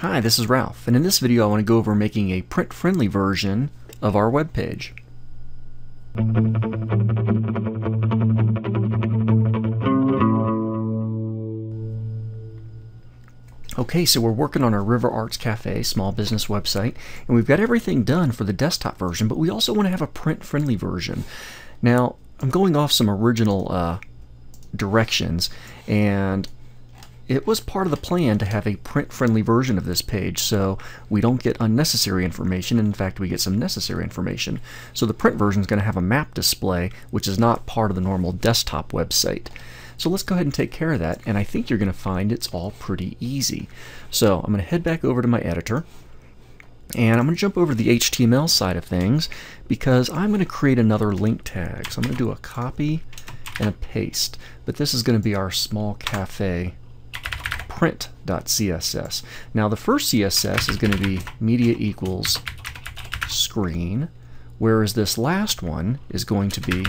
Hi, this is Ralph, and in this video I want to go over making a print-friendly version of our web page. Okay, so we're working on our River Arts Cafe small business website, and we've got everything done for the desktop version, but we also want to have a print-friendly version. Now, I'm going off some original uh, directions, and it was part of the plan to have a print-friendly version of this page so we don't get unnecessary information. In fact, we get some necessary information. So the print version is going to have a map display, which is not part of the normal desktop website. So let's go ahead and take care of that, and I think you're going to find it's all pretty easy. So I'm going to head back over to my editor, and I'm going to jump over to the HTML side of things because I'm going to create another link tag. So I'm going to do a copy and a paste, but this is going to be our small cafe print.css. Now the first CSS is going to be media equals screen, whereas this last one is going to be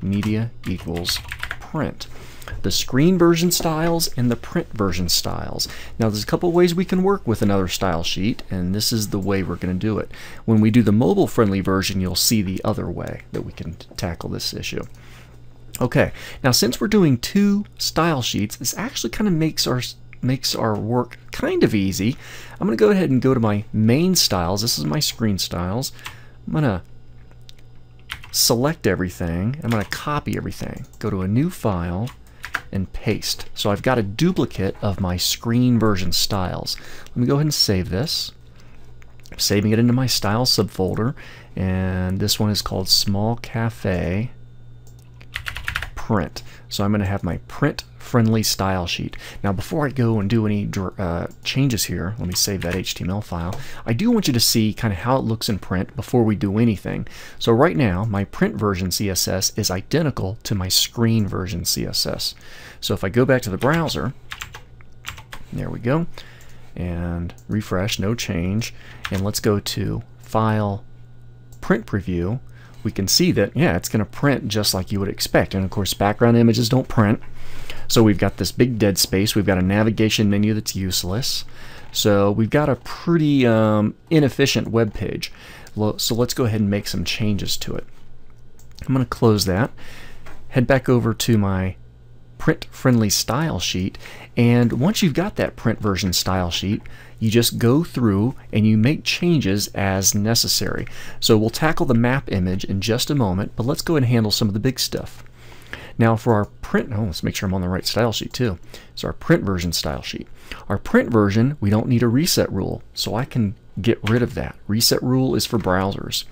media equals print the screen version styles and the print version styles. Now there's a couple ways we can work with another style sheet and this is the way we're going to do it. When we do the mobile friendly version you'll see the other way that we can tackle this issue. Okay, now since we're doing two style sheets, this actually kind of makes our makes our work kind of easy. I'm going to go ahead and go to my main styles. This is my screen styles. I'm going to select everything. I'm going to copy everything. Go to a new file, and paste. So I've got a duplicate of my screen version styles. Let me go ahead and save this. I'm saving it into my styles subfolder and this one is called Small Cafe Print. So I'm going to have my print friendly style sheet. Now before I go and do any uh, changes here, let me save that HTML file. I do want you to see kind of how it looks in print before we do anything. So right now my print version CSS is identical to my screen version CSS. So if I go back to the browser, there we go, and refresh, no change, and let's go to File, Print Preview, we can see that, yeah, it's going to print just like you would expect. And of course, background images don't print. So we've got this big dead space. We've got a navigation menu that's useless. So we've got a pretty um, inefficient web page. So let's go ahead and make some changes to it. I'm going to close that. Head back over to my print-friendly style sheet. And once you've got that print version style sheet, you just go through and you make changes as necessary. So we'll tackle the map image in just a moment, but let's go and handle some of the big stuff. Now for our print, oh, let's make sure I'm on the right style sheet too. So our print version style sheet. Our print version, we don't need a reset rule, so I can get rid of that. Reset rule is for browsers.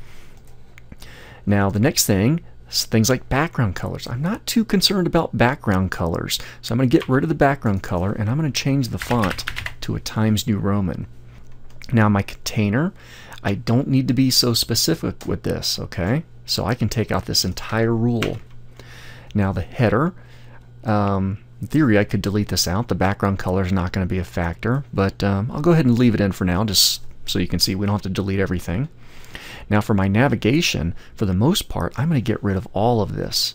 Now the next thing, things like background colors. I'm not too concerned about background colors, so I'm going to get rid of the background color and I'm going to change the font to a Times New Roman. Now my container, I don't need to be so specific with this, okay? So I can take out this entire rule. Now the header, um, in theory I could delete this out. The background color is not going to be a factor, but um, I'll go ahead and leave it in for now just so you can see we don't have to delete everything. Now for my navigation, for the most part, I'm going to get rid of all of this.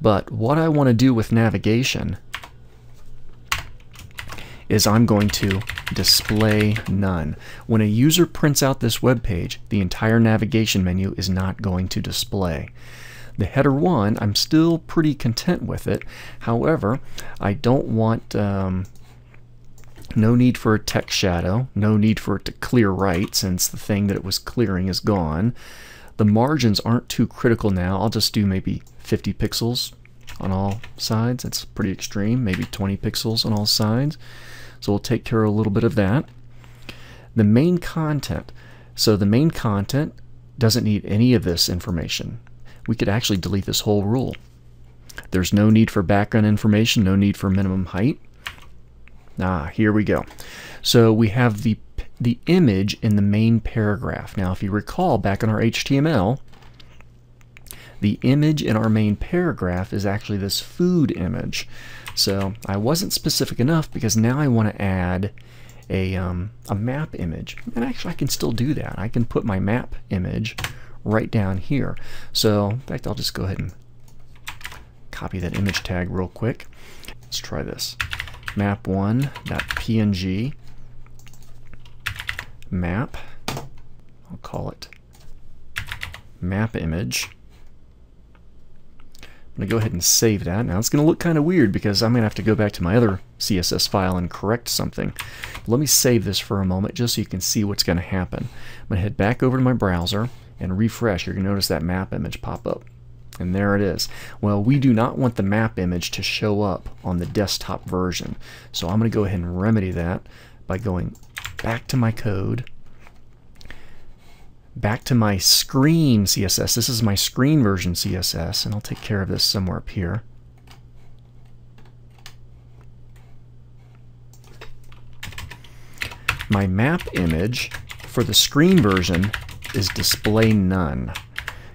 But what I want to do with navigation is I'm going to display none. When a user prints out this web page, the entire navigation menu is not going to display. The header 1, I'm still pretty content with it. However, I don't want um, no need for a text shadow, no need for it to clear right since the thing that it was clearing is gone. The margins aren't too critical now. I'll just do maybe 50 pixels on all sides. That's pretty extreme. Maybe 20 pixels on all sides. So we'll take care of a little bit of that. The main content. So the main content doesn't need any of this information we could actually delete this whole rule. There's no need for background information, no need for minimum height. Ah, here we go. So we have the, the image in the main paragraph. Now, if you recall back in our HTML, the image in our main paragraph is actually this food image. So I wasn't specific enough because now I want to add a, um, a map image. And actually I can still do that. I can put my map image right down here. So, in fact, I'll just go ahead and copy that image tag real quick. Let's try this. Map1.png. map. I'll call it map image. I'm going to go ahead and save that. Now it's going to look kind of weird because I'm going to have to go back to my other CSS file and correct something. Let me save this for a moment just so you can see what's going to happen. I'm going to head back over to my browser and refresh. You're going to notice that map image pop up. And there it is. Well, we do not want the map image to show up on the desktop version. So I'm going to go ahead and remedy that by going back to my code back to my screen CSS. This is my screen version CSS, and I'll take care of this somewhere up here. My map image for the screen version is display none.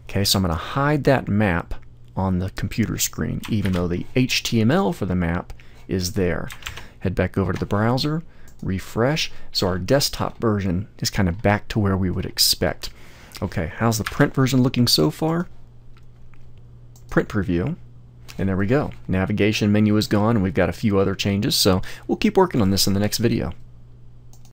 Okay, so I'm going to hide that map on the computer screen, even though the HTML for the map is there. Head back over to the browser, refresh. So our desktop version is kind of back to where we would expect. Okay, how's the print version looking so far? Print preview. And there we go. Navigation menu is gone, and we've got a few other changes, so we'll keep working on this in the next video.